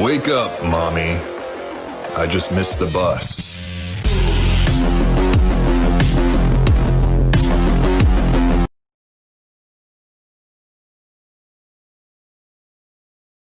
Wake up, mommy. I just missed the bus.